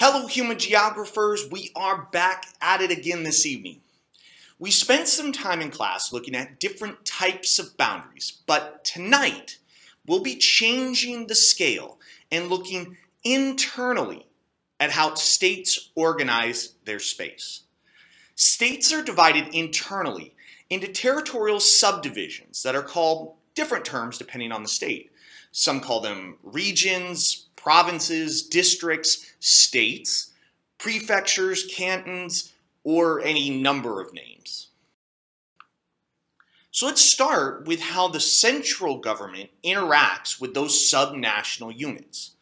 Hello, human geographers. We are back at it again this evening. We spent some time in class looking at different types of boundaries, but tonight we'll be changing the scale and looking internally at how states organize their space. States are divided internally into territorial subdivisions that are called different terms depending on the state. Some call them regions, provinces, districts, states, prefectures, cantons, or any number of names. So let's start with how the central government interacts with those subnational units.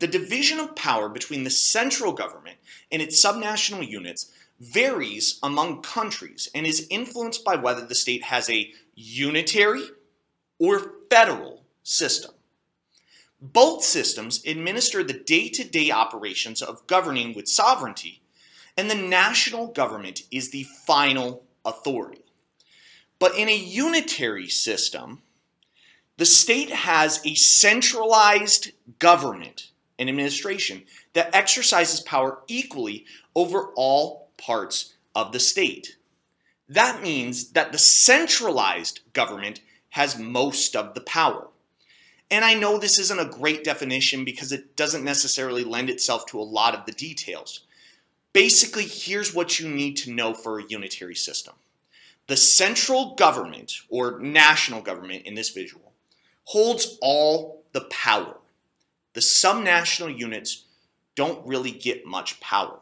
The division of power between the central government and its subnational units varies among countries and is influenced by whether the state has a unitary or federal system. Both systems administer the day to day operations of governing with sovereignty, and the national government is the final authority. But in a unitary system, the state has a centralized government and administration that exercises power equally over all parts of the state. That means that the centralized government has most of the power. And I know this isn't a great definition because it doesn't necessarily lend itself to a lot of the details. Basically, here's what you need to know for a unitary system. The central government, or national government in this visual, holds all the power. The subnational units don't really get much power.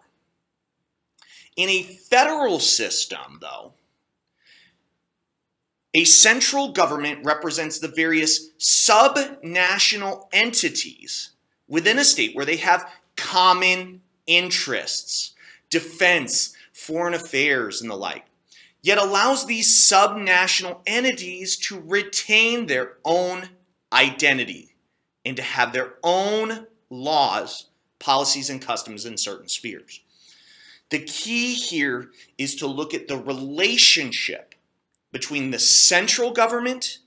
In a federal system, though, a central government represents the various subnational entities within a state where they have common interests, defense, foreign affairs, and the like, yet allows these subnational entities to retain their own identity and to have their own laws, policies, and customs in certain spheres. The key here is to look at the relationship between the central government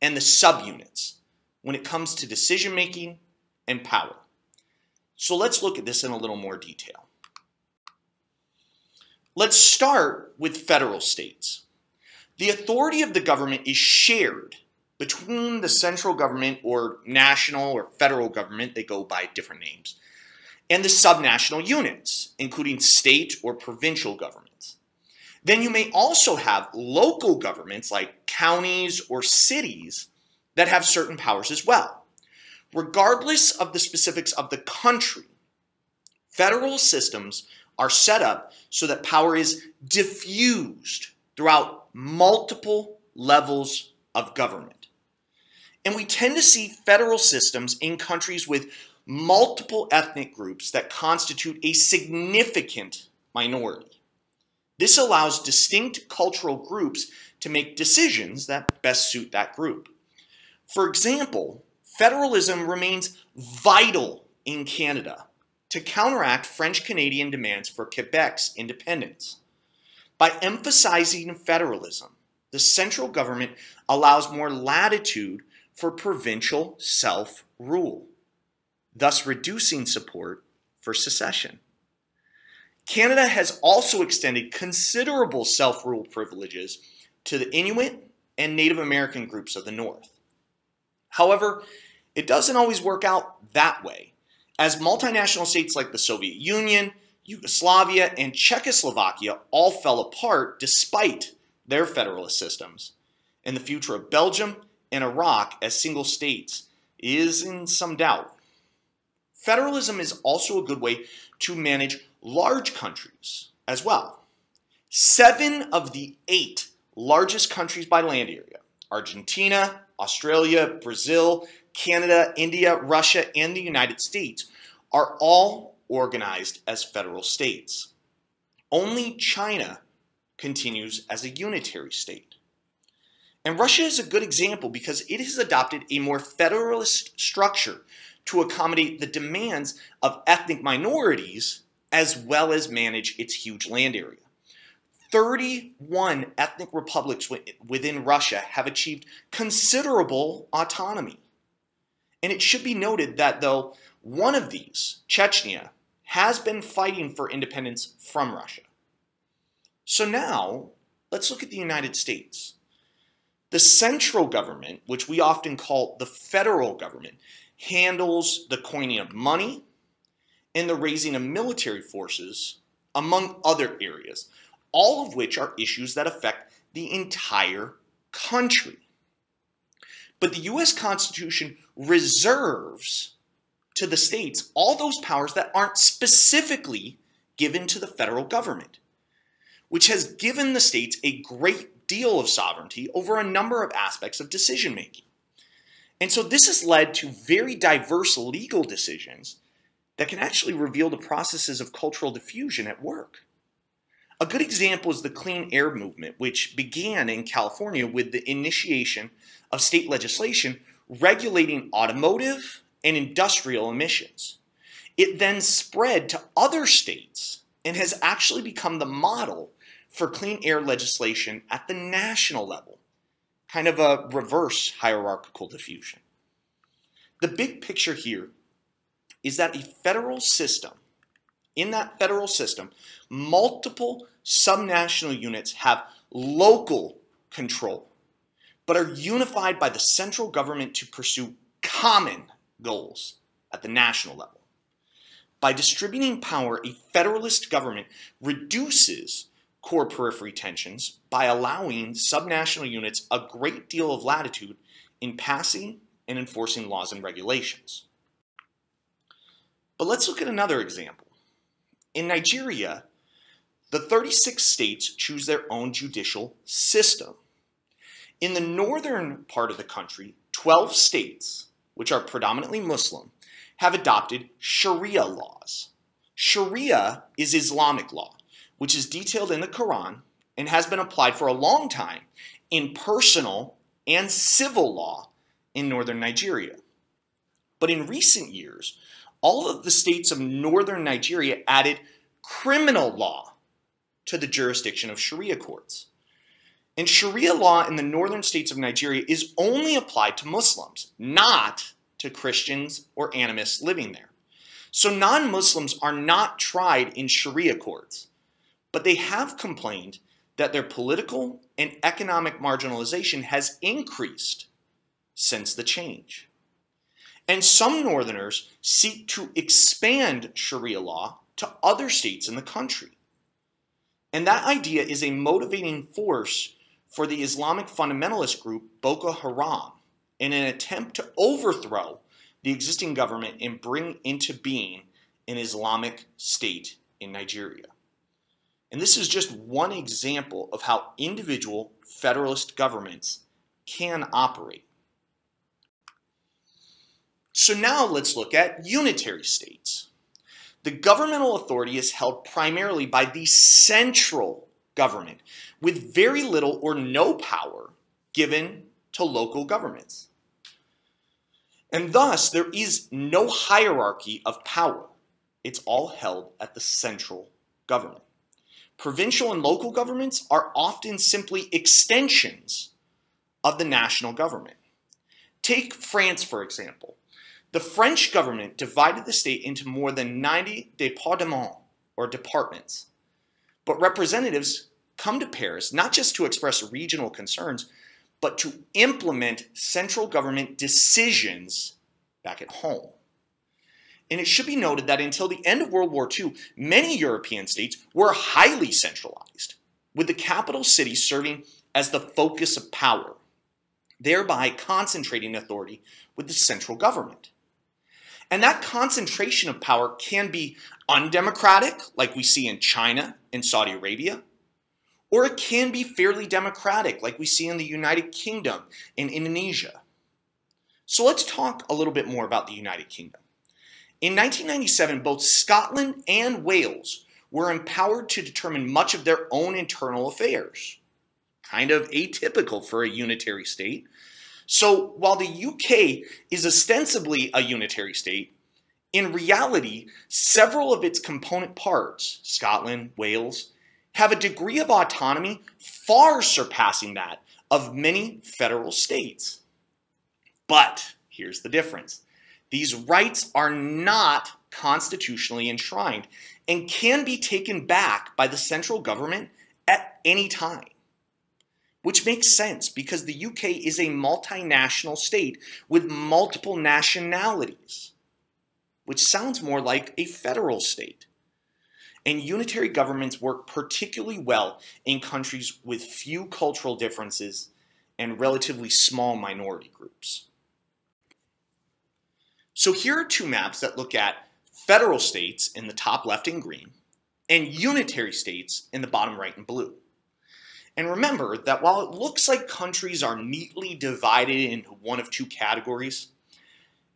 and the subunits when it comes to decision making and power. So let's look at this in a little more detail. Let's start with federal states. The authority of the government is shared between the central government or national or federal government, they go by different names, and the subnational units, including state or provincial governments. Then you may also have local governments like counties or cities that have certain powers as well. Regardless of the specifics of the country, federal systems are set up so that power is diffused throughout multiple levels of government. And we tend to see federal systems in countries with multiple ethnic groups that constitute a significant minority. This allows distinct cultural groups to make decisions that best suit that group. For example, federalism remains vital in Canada to counteract French Canadian demands for Quebec's independence. By emphasizing federalism, the central government allows more latitude for provincial self rule, thus reducing support for secession. Canada has also extended considerable self rule privileges to the Inuit and Native American groups of the North. However, it doesn't always work out that way, as multinational states like the Soviet Union, Yugoslavia, and Czechoslovakia all fell apart despite their federalist systems, and the future of Belgium and Iraq as single states is in some doubt. Federalism is also a good way to manage large countries as well. Seven of the eight largest countries by land area Argentina, Australia, Brazil, Canada, India, Russia, and the United States are all organized as federal states. Only China continues as a unitary state. And Russia is a good example because it has adopted a more federalist structure to accommodate the demands of ethnic minorities as well as manage its huge land area. 31 ethnic republics within Russia have achieved considerable autonomy. And it should be noted that though one of these, Chechnya, has been fighting for independence from Russia. So now, let's look at the United States. The central government, which we often call the federal government, handles the coining of money and the raising of military forces, among other areas, all of which are issues that affect the entire country. But the US Constitution reserves to the states all those powers that aren't specifically given to the federal government, which has given the states a great deal of sovereignty over a number of aspects of decision making. And so this has led to very diverse legal decisions that can actually reveal the processes of cultural diffusion at work. A good example is the clean air movement, which began in California with the initiation of state legislation regulating automotive and industrial emissions. It then spread to other states and has actually become the model for clean air legislation at the national level, kind of a reverse hierarchical diffusion. The big picture here is that a federal system, in that federal system, multiple subnational units have local control, but are unified by the central government to pursue common goals at the national level. By distributing power, a federalist government reduces core periphery tensions by allowing subnational units a great deal of latitude in passing and enforcing laws and regulations. But let's look at another example. In Nigeria, the 36 states choose their own judicial system. In the northern part of the country, 12 states which are predominantly Muslim, have adopted Sharia laws. Sharia is Islamic law, which is detailed in the Quran and has been applied for a long time in personal and civil law in northern Nigeria. But in recent years, all of the states of northern Nigeria added criminal law to the jurisdiction of Sharia courts. And Sharia law in the northern states of Nigeria is only applied to Muslims, not to Christians or animists living there. So non Muslims are not tried in Sharia courts, but they have complained that their political and economic marginalization has increased since the change. And some Northerners seek to expand Sharia law to other states in the country. And that idea is a motivating force for the Islamic fundamentalist group Boko Haram in an attempt to overthrow the existing government and bring into being an Islamic state in Nigeria. And this is just one example of how individual federalist governments can operate. So now let's look at unitary states. The governmental authority is held primarily by the central government, with very little or no power given to local governments. And thus, there is no hierarchy of power. It's all held at the central government. Provincial and local governments are often simply extensions of the national government. Take France, for example. The French government divided the state into more than 90 départements, or departments. But representatives come to Paris not just to express regional concerns, but to implement central government decisions back at home. And it should be noted that until the end of World War II, many European states were highly centralized, with the capital city serving as the focus of power, thereby concentrating authority with the central government. And that concentration of power can be undemocratic, like we see in China and Saudi Arabia, or it can be fairly democratic, like we see in the United Kingdom and Indonesia. So let's talk a little bit more about the United Kingdom. In 1997, both Scotland and Wales were empowered to determine much of their own internal affairs. Kind of atypical for a unitary state. So while the UK is ostensibly a unitary state, in reality, several of its component parts, Scotland, Wales, have a degree of autonomy far surpassing that of many federal states. But here's the difference these rights are not constitutionally enshrined and can be taken back by the central government at any time. Which makes sense because the UK is a multinational state with multiple nationalities, which sounds more like a federal state. And unitary governments work particularly well in countries with few cultural differences and relatively small minority groups. So here are two maps that look at federal states in the top left in green and unitary states in the bottom right in blue. And remember that while it looks like countries are neatly divided into one of two categories,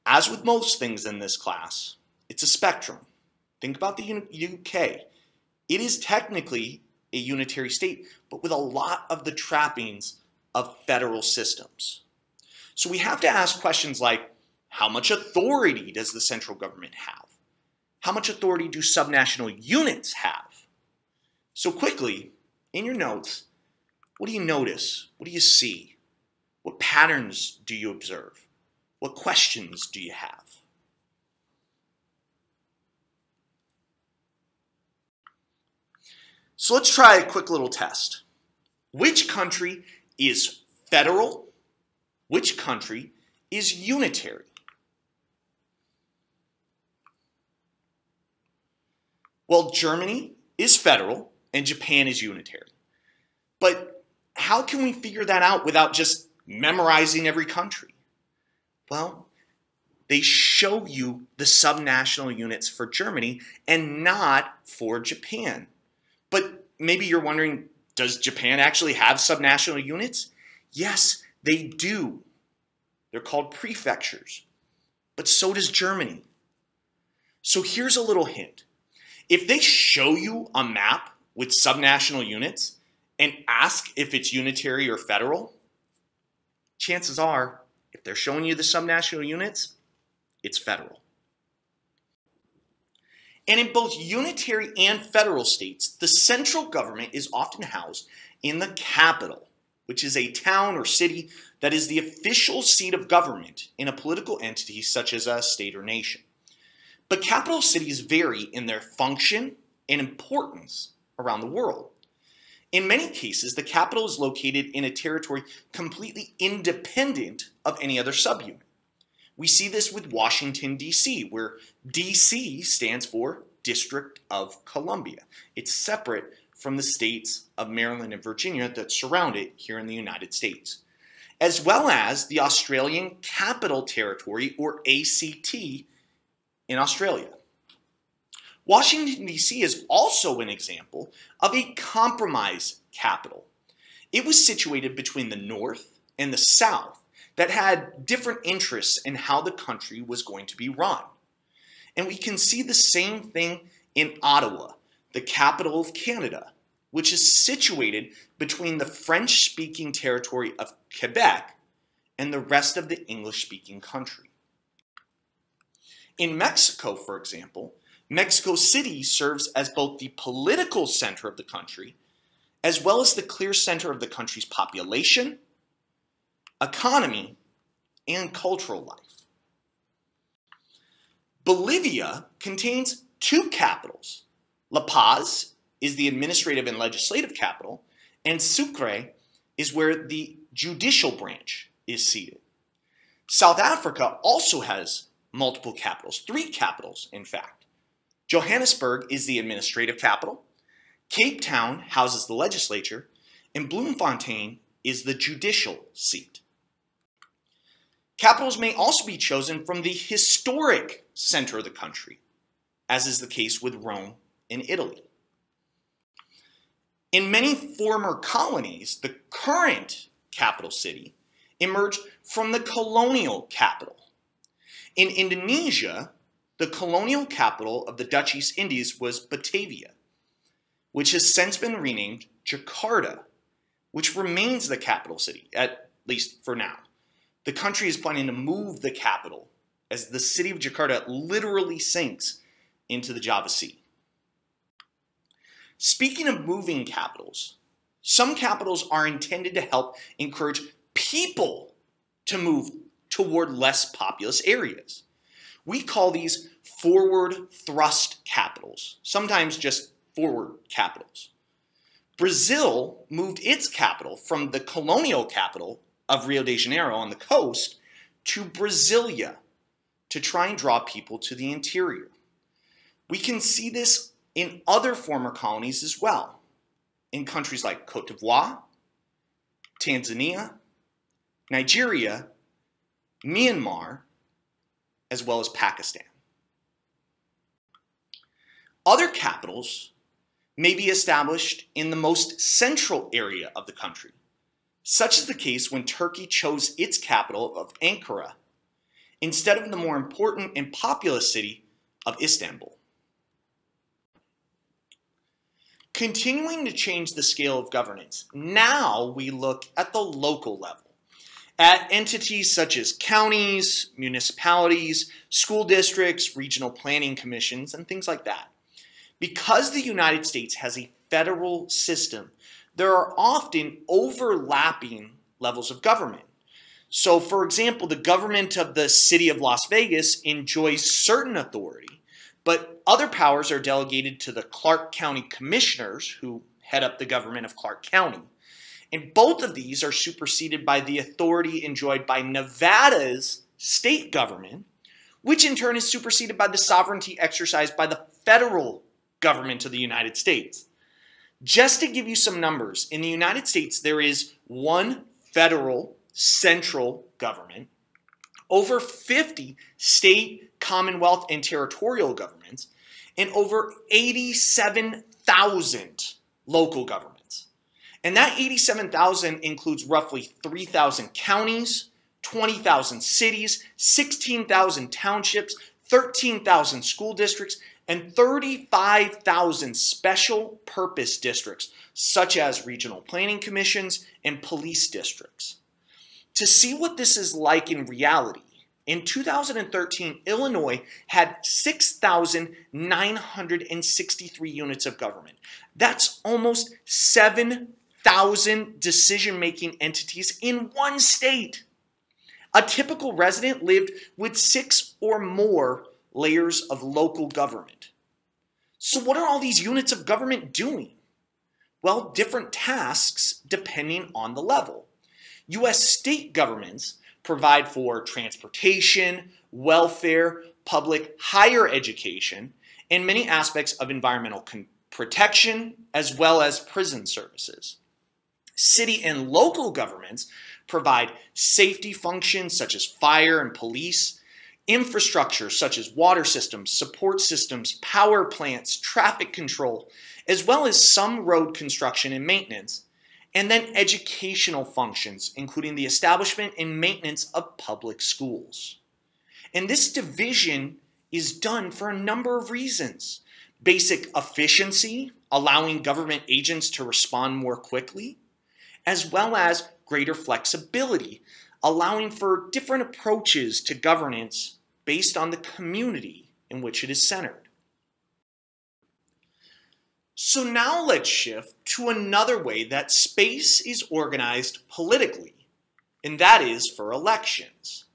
as with most things in this class, it's a spectrum. Think about the UK. It is technically a unitary state, but with a lot of the trappings of federal systems. So we have to ask questions like, how much authority does the central government have? How much authority do subnational units have? So quickly, in your notes, what do you notice? What do you see? What patterns do you observe? What questions do you have? So let's try a quick little test. Which country is federal? Which country is unitary? Well, Germany is federal and Japan is unitary. But how can we figure that out without just memorizing every country? Well, they show you the subnational units for Germany and not for Japan. But maybe you're wondering, does Japan actually have subnational units? Yes, they do. They're called prefectures. But so does Germany. So here's a little hint. If they show you a map with subnational units and ask if it's unitary or federal, chances are, if they're showing you the subnational units, it's federal. And in both unitary and federal states, the central government is often housed in the capital, which is a town or city that is the official seat of government in a political entity such as a state or nation. But capital cities vary in their function and importance around the world. In many cases, the capital is located in a territory completely independent of any other subunit. We see this with Washington, D.C., where D.C. stands for District of Columbia. It's separate from the states of Maryland and Virginia that surround it here in the United States, as well as the Australian Capital Territory, or ACT, in Australia. Washington, D.C. is also an example of a compromise capital. It was situated between the North and the South that had different interests in how the country was going to be run. And we can see the same thing in Ottawa, the capital of Canada, which is situated between the French speaking territory of Quebec and the rest of the English speaking country. In Mexico, for example, Mexico City serves as both the political center of the country as well as the clear center of the country's population economy, and cultural life. Bolivia contains two capitals. La Paz is the administrative and legislative capital, and Sucre is where the judicial branch is seated. South Africa also has multiple capitals, three capitals, in fact. Johannesburg is the administrative capital, Cape Town houses the legislature, and Bloemfontein is the judicial seat. Capitals may also be chosen from the historic center of the country, as is the case with Rome in Italy. In many former colonies, the current capital city emerged from the colonial capital. In Indonesia, the colonial capital of the Dutch East Indies was Batavia, which has since been renamed Jakarta, which remains the capital city, at least for now the country is planning to move the capital as the city of Jakarta literally sinks into the Java Sea. Speaking of moving capitals, some capitals are intended to help encourage people to move toward less populous areas. We call these forward thrust capitals, sometimes just forward capitals. Brazil moved its capital from the colonial capital of Rio de Janeiro on the coast to Brasilia to try and draw people to the interior. We can see this in other former colonies as well, in countries like Cote d'Ivoire, Tanzania, Nigeria, Myanmar, as well as Pakistan. Other capitals may be established in the most central area of the country. Such is the case when Turkey chose its capital of Ankara instead of the more important and populous city of Istanbul. Continuing to change the scale of governance, now we look at the local level, at entities such as counties, municipalities, school districts, regional planning commissions, and things like that. Because the United States has a federal system, there are often overlapping levels of government. So, for example, the government of the city of Las Vegas enjoys certain authority, but other powers are delegated to the Clark County Commissioners, who head up the government of Clark County. And both of these are superseded by the authority enjoyed by Nevada's state government, which in turn is superseded by the sovereignty exercised by the federal government of the United States. Just to give you some numbers, in the United States, there is one federal central government, over 50 state, commonwealth, and territorial governments, and over 87,000 local governments. And that 87,000 includes roughly 3,000 counties, 20,000 cities, 16,000 townships, 13,000 school districts, and 35,000 special purpose districts, such as regional planning commissions and police districts. To see what this is like in reality, in 2013, Illinois had 6,963 units of government. That's almost 7,000 decision making entities in one state. A typical resident lived with six or more layers of local government. So, what are all these units of government doing? Well, different tasks depending on the level. U.S. state governments provide for transportation, welfare, public higher education, and many aspects of environmental protection, as well as prison services. City and local governments provide safety functions such as fire and police, infrastructure such as water systems, support systems, power plants, traffic control, as well as some road construction and maintenance, and then educational functions, including the establishment and maintenance of public schools. And this division is done for a number of reasons. Basic efficiency, allowing government agents to respond more quickly, as well as greater flexibility, allowing for different approaches to governance based on the community in which it is centered. So now let's shift to another way that space is organized politically, and that is for elections.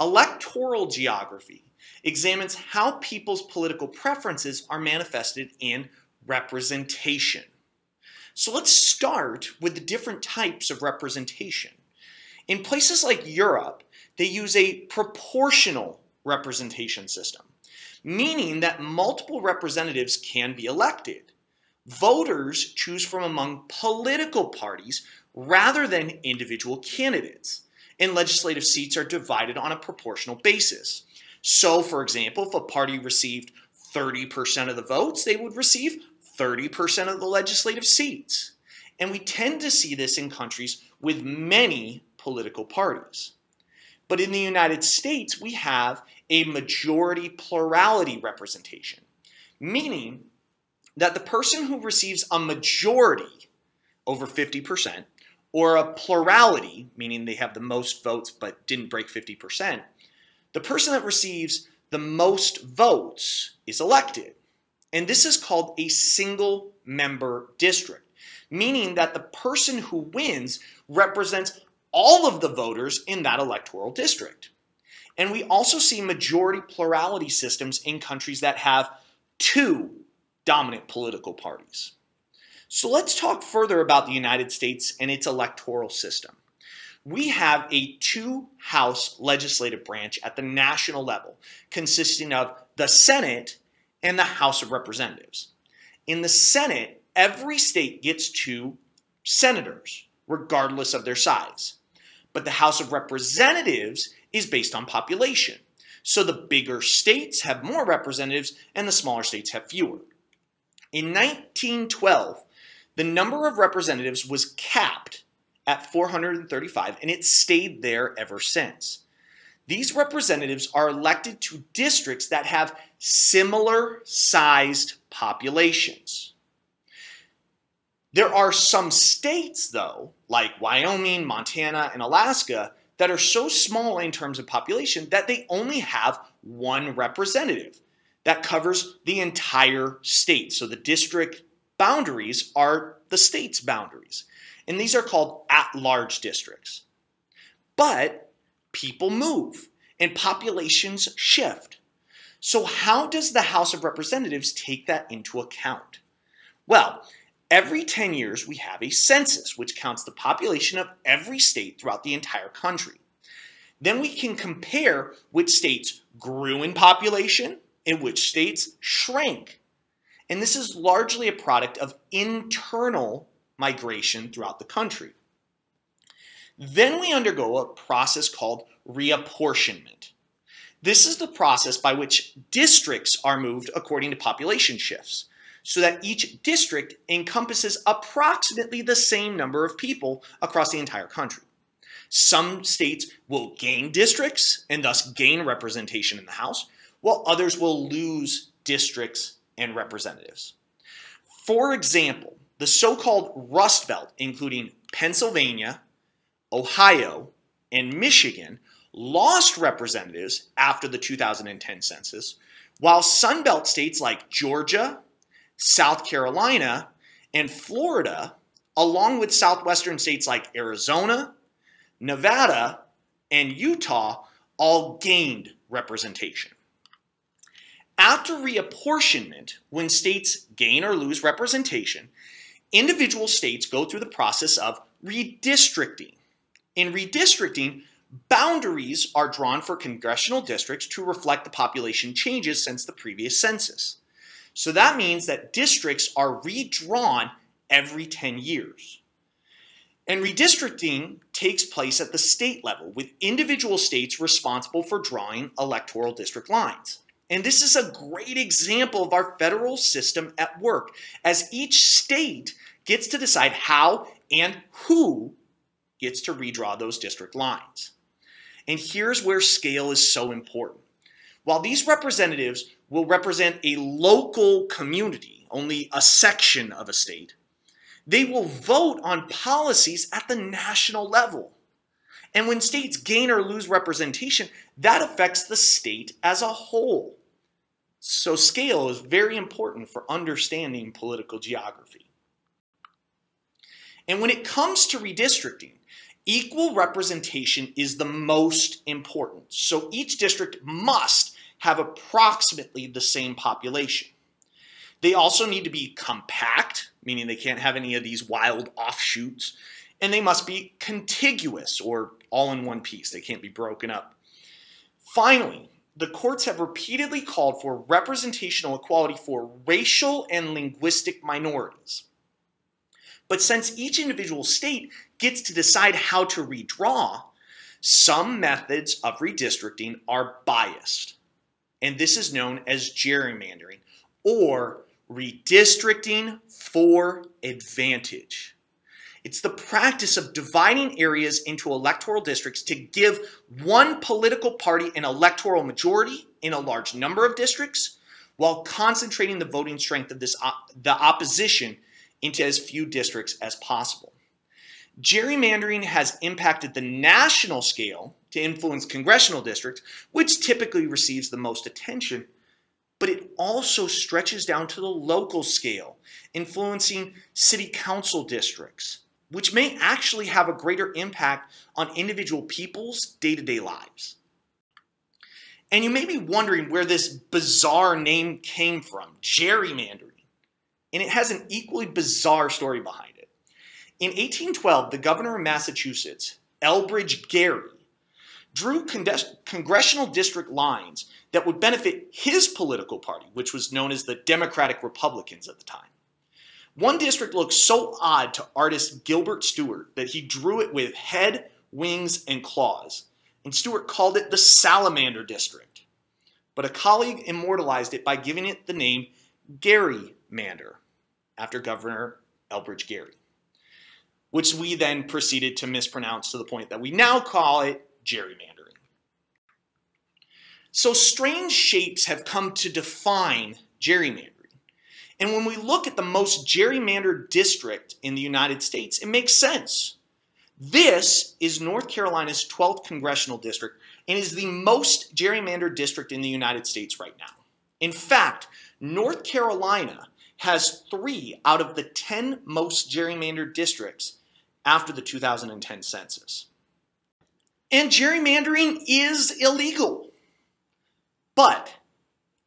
Electoral geography examines how people's political preferences are manifested in representation. So let's start with the different types of representation. In places like Europe, they use a proportional representation system, meaning that multiple representatives can be elected. Voters choose from among political parties rather than individual candidates, and legislative seats are divided on a proportional basis. So, for example, if a party received 30% of the votes, they would receive 30% of the legislative seats. And we tend to see this in countries with many political parties. But in the United States, we have a majority plurality representation, meaning that the person who receives a majority over 50%, or a plurality, meaning they have the most votes but didn't break 50%, the person that receives the most votes is elected. And this is called a single member district, meaning that the person who wins represents all of the voters in that electoral district. And we also see majority plurality systems in countries that have two dominant political parties. So let's talk further about the United States and its electoral system. We have a two house legislative branch at the national level, consisting of the Senate and the House of Representatives. In the Senate, every state gets two senators, regardless of their size. But the House of Representatives is based on population. So the bigger states have more representatives and the smaller states have fewer. In 1912, the number of representatives was capped at 435 and it stayed there ever since. These representatives are elected to districts that have similar sized populations. There are some states, though, like Wyoming, Montana, and Alaska, that are so small in terms of population that they only have one representative that covers the entire state. So the district boundaries are the state's boundaries. And these are called at large districts. But people move and populations shift. So, how does the House of Representatives take that into account? Well, every 10 years we have a census which counts the population of every state throughout the entire country. Then we can compare which states grew in population and which states shrank. And this is largely a product of internal migration throughout the country. Then we undergo a process called reapportionment. This is the process by which districts are moved according to population shifts, so that each district encompasses approximately the same number of people across the entire country. Some states will gain districts and thus gain representation in the House, while others will lose districts and representatives. For example, the so called Rust Belt, including Pennsylvania, Ohio, and Michigan, lost representatives after the 2010 census, while Sunbelt states like Georgia, South Carolina, and Florida, along with southwestern states like Arizona, Nevada, and Utah, all gained representation. After reapportionment, when states gain or lose representation, individual states go through the process of redistricting. In redistricting, boundaries are drawn for congressional districts to reflect the population changes since the previous census. So that means that districts are redrawn every 10 years. And redistricting takes place at the state level, with individual states responsible for drawing electoral district lines. And this is a great example of our federal system at work, as each state gets to decide how and who gets to redraw those district lines. And here's where scale is so important. While these representatives will represent a local community, only a section of a state, they will vote on policies at the national level. And when states gain or lose representation, that affects the state as a whole. So scale is very important for understanding political geography. And when it comes to redistricting, equal representation is the most important. So each district must have approximately the same population. They also need to be compact, meaning they can't have any of these wild offshoots, and they must be contiguous or all in one piece. They can't be broken up. Finally, the courts have repeatedly called for representational equality for racial and linguistic minorities. But since each individual state gets to decide how to redraw, some methods of redistricting are biased. And this is known as gerrymandering or redistricting for advantage. It's the practice of dividing areas into electoral districts to give one political party an electoral majority in a large number of districts while concentrating the voting strength of this the opposition into as few districts as possible. Gerrymandering has impacted the national scale to influence congressional districts, which typically receives the most attention, but it also stretches down to the local scale, influencing city council districts, which may actually have a greater impact on individual people's day to day lives. And you may be wondering where this bizarre name came from gerrymandering. And it has an equally bizarre story behind it. In 1812, the governor of Massachusetts, Elbridge Gerry, drew congressional district lines that would benefit his political party, which was known as the Democratic Republicans at the time. One district looked so odd to artist Gilbert Stuart that he drew it with head, wings, and claws, and Stuart called it the Salamander District. But a colleague immortalized it by giving it the name Gerrymander, after Governor Elbridge Gerry, which we then proceeded to mispronounce to the point that we now call it gerrymandering. So strange shapes have come to define gerrymandering. And when we look at the most gerrymandered district in the United States, it makes sense. This is North Carolina's 12th congressional district and is the most gerrymandered district in the United States right now. In fact, North Carolina has three out of the 10 most gerrymandered districts after the 2010 census. And gerrymandering is illegal. But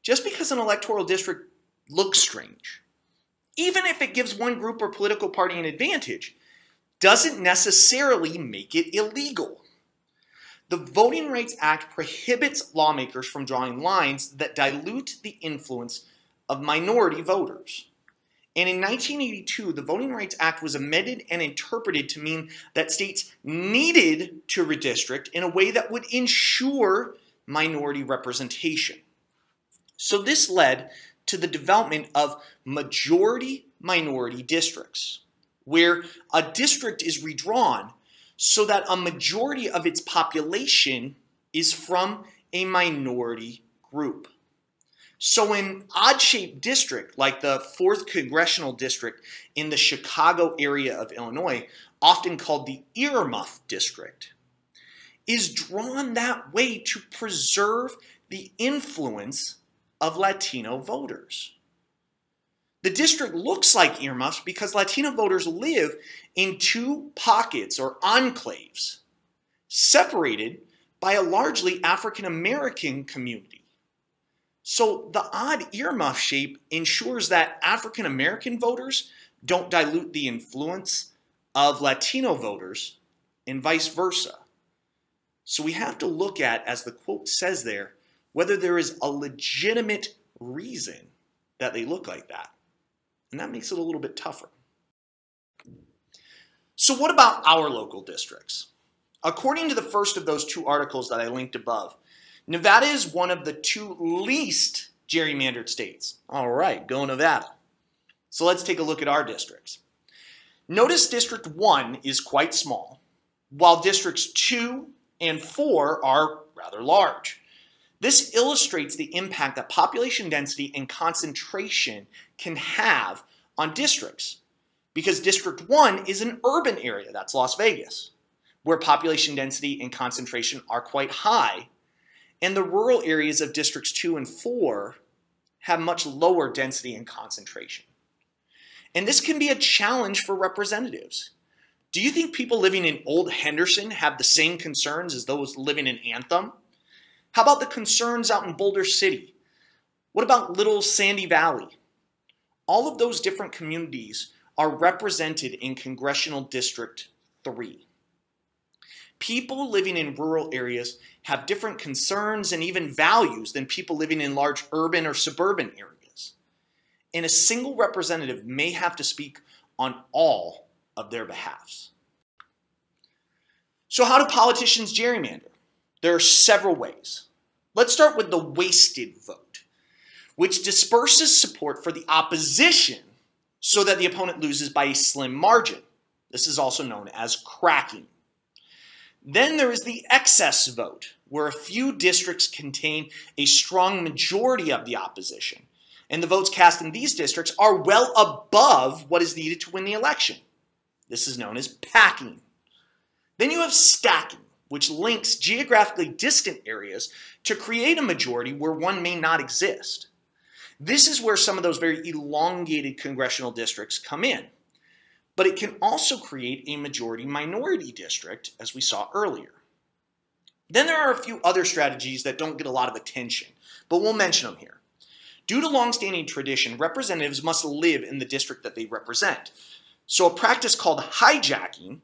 just because an electoral district looks strange, even if it gives one group or political party an advantage, doesn't necessarily make it illegal. The Voting Rights Act prohibits lawmakers from drawing lines that dilute the influence of minority voters. And in 1982, the Voting Rights Act was amended and interpreted to mean that states needed to redistrict in a way that would ensure minority representation. So this led to the development of majority minority districts where a district is redrawn so that a majority of its population is from a minority group. So an odd-shaped district like the 4th Congressional District in the Chicago area of Illinois, often called the earmuff district, is drawn that way to preserve the influence of Latino voters. The district looks like earmuffs because Latino voters live in two pockets or enclaves, separated by a largely African American community. So the odd earmuff shape ensures that African American voters don't dilute the influence of Latino voters and vice versa. So we have to look at, as the quote says there, whether there is a legitimate reason that they look like that. And that makes it a little bit tougher. So what about our local districts? According to the first of those two articles that I linked above, Nevada is one of the two least gerrymandered states. All right, go Nevada. So let's take a look at our districts. Notice District 1 is quite small, while Districts 2 and 4 are rather large. This illustrates the impact that population density and concentration can have on districts. Because District 1 is an urban area, that's Las Vegas, where population density and concentration are quite high. And the rural areas of Districts 2 and 4 have much lower density and concentration. And this can be a challenge for representatives. Do you think people living in Old Henderson have the same concerns as those living in Anthem? How about the concerns out in Boulder City? What about Little Sandy Valley? All of those different communities are represented in Congressional District 3. People living in rural areas have different concerns and even values than people living in large urban or suburban areas. And a single representative may have to speak on all of their behalfs. So how do politicians gerrymander? There are several ways. Let's start with the wasted vote, which disperses support for the opposition so that the opponent loses by a slim margin. This is also known as cracking. Then there is the excess vote, where a few districts contain a strong majority of the opposition, and the votes cast in these districts are well above what is needed to win the election. This is known as packing. Then you have stacking, which links geographically distant areas to create a majority where one may not exist. This is where some of those very elongated congressional districts come in. But it can also create a majority minority district, as we saw earlier. Then there are a few other strategies that don't get a lot of attention, but we'll mention them here. Due to longstanding tradition, representatives must live in the district that they represent. So a practice called hijacking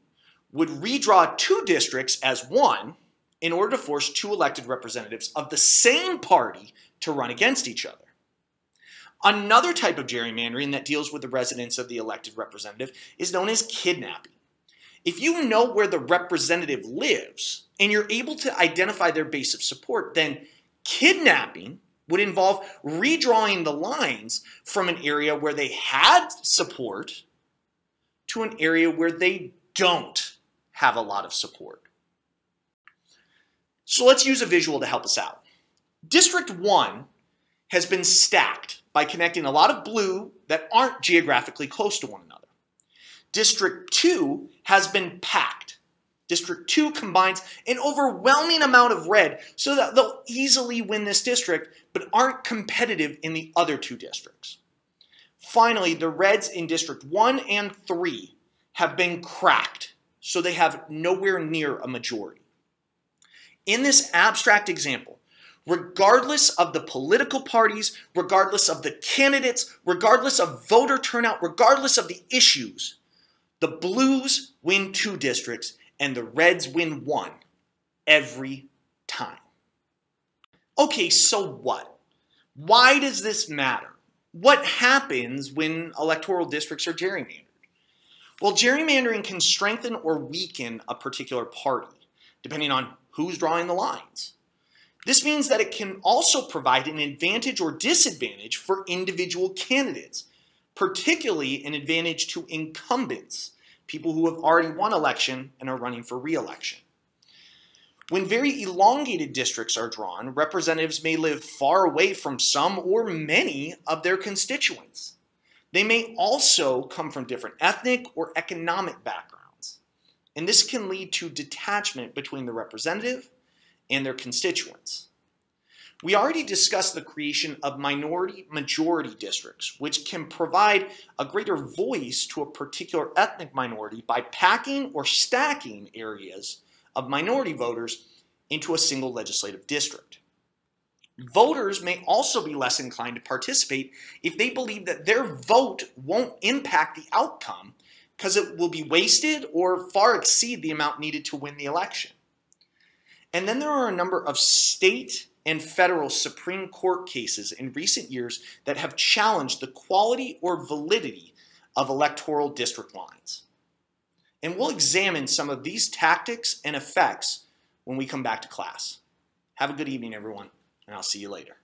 would redraw two districts as one in order to force two elected representatives of the same party to run against each other. Another type of gerrymandering that deals with the residence of the elected representative is known as kidnapping. If you know where the representative lives and you're able to identify their base of support, then kidnapping would involve redrawing the lines from an area where they had support to an area where they don't have a lot of support. So let's use a visual to help us out. District 1 has been stacked by connecting a lot of blue that aren't geographically close to one another. District 2 has been packed. District 2 combines an overwhelming amount of red so that they'll easily win this district, but aren't competitive in the other two districts. Finally, the reds in District 1 and 3 have been cracked, so they have nowhere near a majority. In this abstract example, regardless of the political parties, regardless of the candidates, regardless of voter turnout, regardless of the issues, the Blues win two districts and the Reds win one every time. Okay, so what? Why does this matter? What happens when electoral districts are gerrymandered? Well, gerrymandering can strengthen or weaken a particular party, depending on who's drawing the lines. This means that it can also provide an advantage or disadvantage for individual candidates, particularly an advantage to incumbents, people who have already won election and are running for re-election. When very elongated districts are drawn, representatives may live far away from some or many of their constituents. They may also come from different ethnic or economic backgrounds. And this can lead to detachment between the representative and their constituents. We already discussed the creation of minority majority districts, which can provide a greater voice to a particular ethnic minority by packing or stacking areas of minority voters into a single legislative district. Voters may also be less inclined to participate if they believe that their vote won't impact the outcome because it will be wasted or far exceed the amount needed to win the election. And then there are a number of state and federal Supreme Court cases in recent years that have challenged the quality or validity of electoral district lines. And we'll examine some of these tactics and effects when we come back to class. Have a good evening, everyone, and I'll see you later.